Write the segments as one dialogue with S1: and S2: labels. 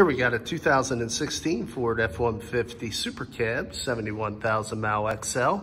S1: Here we got a 2016 Ford F-150 Super Cab, 71,000 mile XL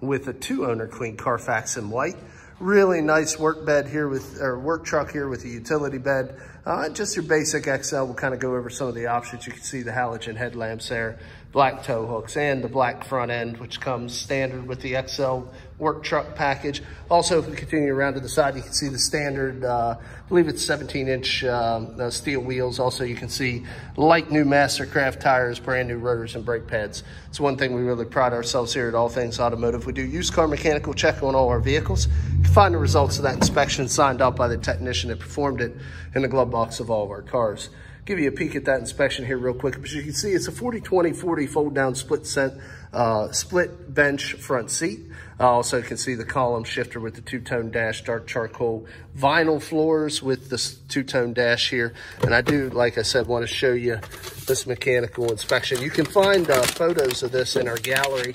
S1: with a two owner clean Carfax in white. Really nice work bed here with, or work truck here with a utility bed. Uh, just your basic XL. We'll kind of go over some of the options. You can see the halogen headlamps there, black tow hooks, and the black front end, which comes standard with the XL work truck package. Also, if we continue around to the side, you can see the standard, uh, I believe it's 17 inch um, uh, steel wheels. Also, you can see light new Mastercraft tires, brand new rotors and brake pads. It's one thing we really pride ourselves here at All Things Automotive. We do used car mechanical check on all our vehicles. You can find the results of that inspection signed out by the technician that performed it in the glove box of all of our cars. Give you a peek at that inspection here real quick. But you can see it's a 40-20-40 fold down split set, uh, split bench front seat. Uh, also can see the column shifter with the two-tone dash, dark charcoal vinyl floors with this two-tone dash here. And I do, like I said, want to show you this mechanical inspection. You can find uh, photos of this in our gallery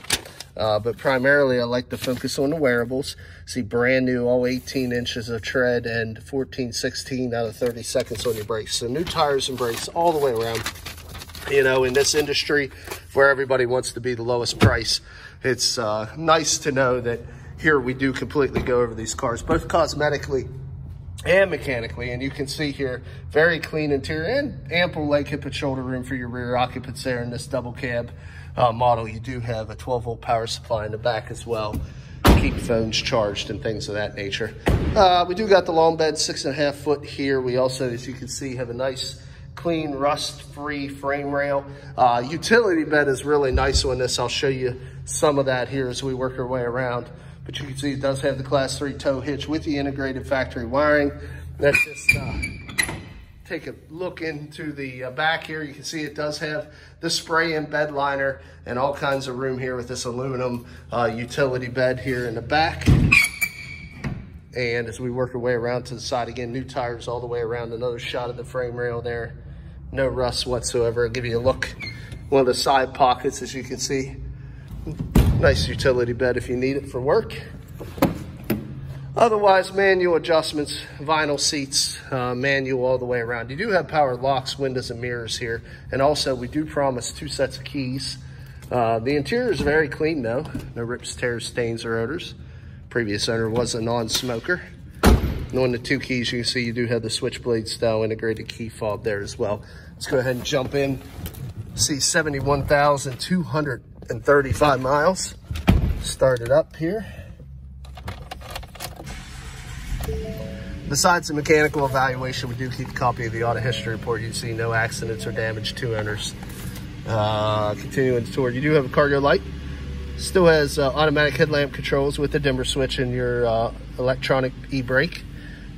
S1: uh, but primarily, I like to focus on the wearables. See brand new, all 18 inches of tread and 14, 16 out of 30 seconds on your brakes. So new tires and brakes all the way around. You know, in this industry where everybody wants to be the lowest price, it's uh, nice to know that here we do completely go over these cars, both cosmetically and mechanically. And you can see here, very clean interior and ample leg, hip, and shoulder room for your rear occupants there in this double cab uh, model. You do have a 12 volt power supply in the back as well. To keep phones charged and things of that nature. Uh, we do got the long bed, six and a half foot here. We also, as you can see, have a nice clean rust-free frame rail. Uh, utility bed is really nice on this. I'll show you some of that here as we work our way around. But you can see it does have the class three tow hitch with the integrated factory wiring. Let's just uh, take a look into the uh, back here. You can see it does have the spray-in bed liner and all kinds of room here with this aluminum uh, utility bed here in the back. And as we work our way around to the side, again, new tires all the way around. Another shot of the frame rail there. No rust whatsoever. I'll give you a look. One of the side pockets, as you can see. Nice utility bed if you need it for work. Otherwise, manual adjustments, vinyl seats, uh, manual all the way around. You do have power locks, windows, and mirrors here. And also, we do promise two sets of keys. Uh, the interior is very clean, though. No rips, tears, stains, or odors. Previous owner was a non-smoker. And on the two keys, you can see you do have the switchblade style integrated key fob there as well. Let's go ahead and jump in. See 71,200 and 35 miles. Start it up here. Besides the mechanical evaluation, we do keep a copy of the auto history report. You see no accidents or damage to owners. Uh, continuing tour, you do have a cargo light. Still has uh, automatic headlamp controls with the dimmer switch and your uh, electronic e-brake.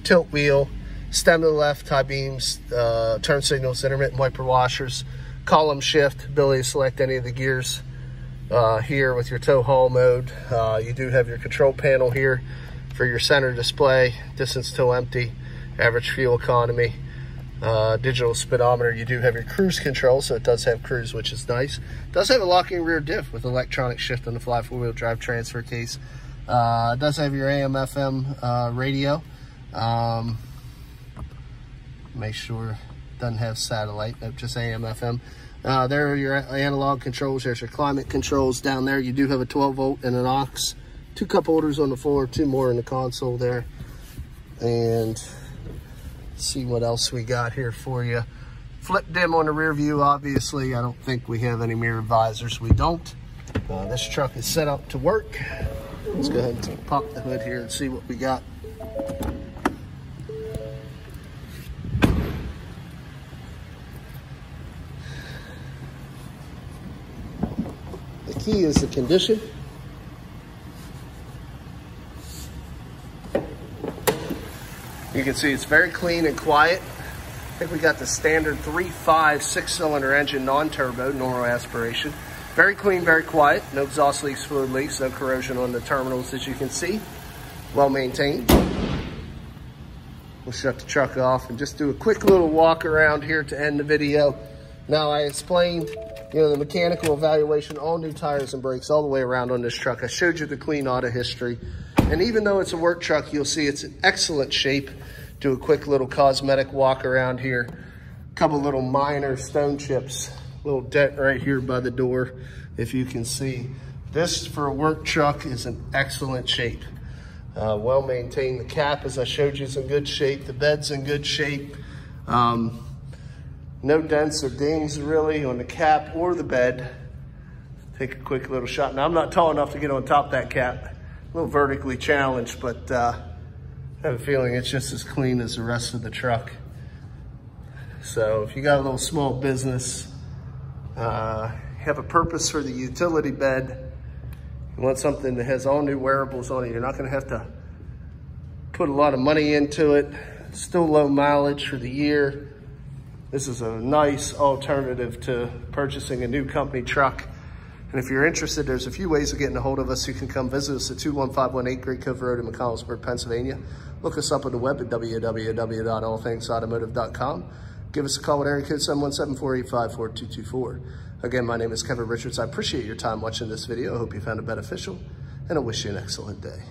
S1: Tilt wheel, stem to the left, high beams, uh, turn signals, intermittent wiper washers, column shift, ability to select any of the gears uh, here with your tow haul mode. Uh, you do have your control panel here for your center display, distance till empty, average fuel economy, uh, digital speedometer. You do have your cruise control, so it does have cruise, which is nice. It does have a locking rear diff with electronic shift on the fly four-wheel drive transfer case. Uh, it does have your AM, FM uh, radio. Um, make sure doesn't have satellite, just AM, FM. Uh, there are your analog controls. There's your climate controls down there. You do have a 12 volt and an aux. Two cup holders on the floor, two more in the console there. And see what else we got here for you. Flip dim on the rear view, obviously. I don't think we have any mirror visors. We don't. Uh, this truck is set up to work. Let's go ahead and pop the hood here and see what we got. Is the condition. You can see it's very clean and quiet. I think we got the standard 3.5 six-cylinder engine, non-turbo, normal aspiration. Very clean, very quiet. No exhaust leaks, fluid leaks, no corrosion on the terminals as you can see. Well maintained. We'll shut the truck off and just do a quick little walk around here to end the video. Now I explained you know, the mechanical evaluation, all new tires and brakes all the way around on this truck. I showed you the clean auto history. And even though it's a work truck, you'll see it's in excellent shape. Do a quick little cosmetic walk around here. couple little minor stone chips, little dent right here by the door, if you can see. This for a work truck is in excellent shape. Uh, well maintained. The cap, as I showed you, is in good shape. The bed's in good shape. Um, no dents or dings really on the cap or the bed. Take a quick little shot. Now I'm not tall enough to get on top that cap. A little vertically challenged, but uh, I have a feeling it's just as clean as the rest of the truck. So if you got a little small business, uh, have a purpose for the utility bed, you want something that has all new wearables on it, you're not gonna have to put a lot of money into it. Still low mileage for the year. This is a nice alternative to purchasing a new company truck. And if you're interested, there's a few ways of getting a hold of us. You can come visit us at 21518 Great Cove Road in McConnellsburg, Pennsylvania. Look us up on the web at www.allthingsautomotive.com. Give us a call at area code 717-485-4224. Again, my name is Kevin Richards. I appreciate your time watching this video. I hope you found it beneficial, and I wish you an excellent day.